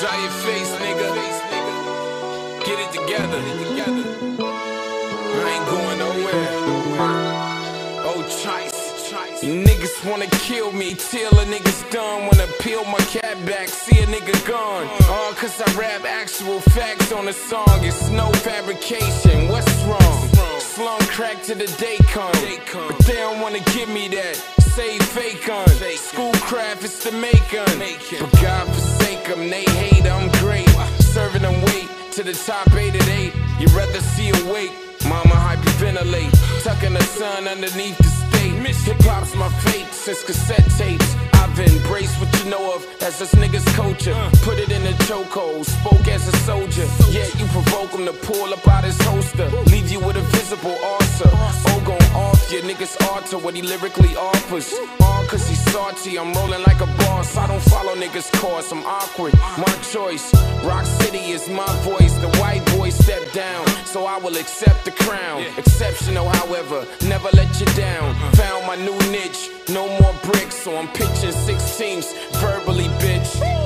Dry your face, nigga. Get it together. I ain't going nowhere. Oh, trice. You niggas wanna kill me till a nigga's done. Wanna peel my cat back, see a nigga gone. All cause I rap actual facts on a song. It's no fabrication. What's wrong? Slum crack to the day come. But they don't wanna give me that. Say fake on. Schoolcraft is the make. But God forsake them, they hate, I'm great. Serving them weight to the top 8 at 8. You'd rather see a wake. Mama hyperventilate, tucking the sun underneath the state. Hip hop's my fate since cassette tapes. I've embraced what you know of as this nigga's culture. Put it in a chokehold, spoke as a soldier. Yet you provoke him to pull up out his holster. Leave you with a visible niggas alter what he lyrically offers. All cause he's salty, I'm rolling like a boss. I don't follow niggas' course, I'm awkward. My choice. Rock City is my voice. The white boy stepped down, so I will accept the crown. Exceptional, however, never let you down. Uh-huh. Found my new niche, no more bricks, so I'm pitching six teams verbally, bitch.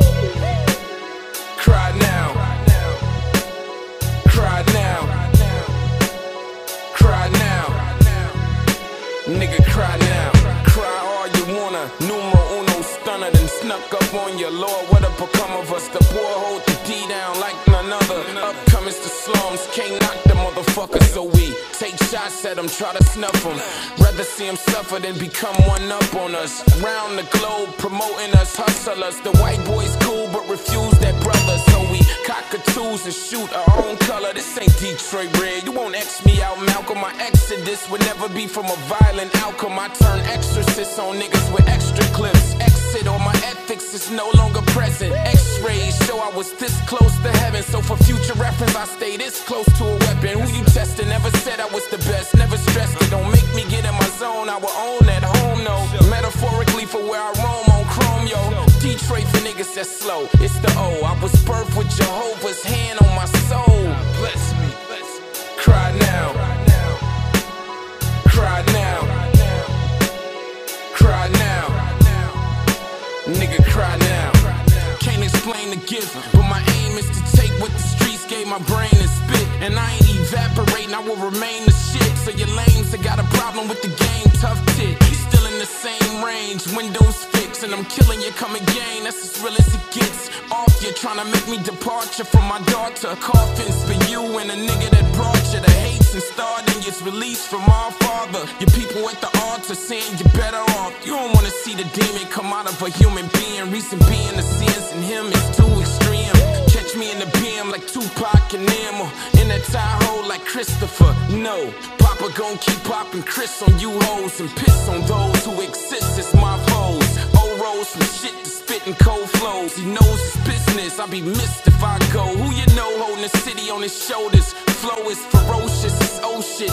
Snuck up on your Lord. What have become of us? The boy hold the D down like none other. Upcomers the slums, can't knock the motherfucker, so we take shots at them, try to snuff them. Rather see them suffer than become one up on us. Round the globe, promoting us, hustlers. The white boys cool, but refuse that brother, so we cockatoos and shoot our own color. This ain't Detroit red. You won't X me out, Malcolm. My exodus would never be from a violent outcome. I turn exorcists on niggas with extra clips. Or my ethics is no longer present. X-rays show I was this close to heaven. So for future reference, I stay this close to a weapon. Who you testing? Never said I was the best. Never stressed it. Don't make me get in my zone. I will own at home, no. Metaphorically for where I roam on chrome, yo. Detroit for niggas that's slow. It's the O. I was birthed with Jehovah's hand Explain the gift, but my aim is to take what the streets gave my brain and spit. And I ain't evaporating, I will remain the shit. So your lames that got a problem with the game, tough tit. Still in the same range, windows fixed, and I'm killing you, come again. That's as real as it gets. Off you, trying to make me departure from my daughter. Coffins for you and a nigga that brought released from our father. Your people at the altar saying you're better off. You don't wanna see the demon come out of a human being. Reason being the sins in him is too extreme. Catch me in the beam like Tupac and or in a Tahoe like Christopher. No, Papa gon' keep popping Chris on you hoes and piss on those who exist as my rolls from shit to spitting cold flows. He knows his business. I'd be missed if I go. Who you know holding the city on his shoulders? Flow is ferocious, it's oh shit.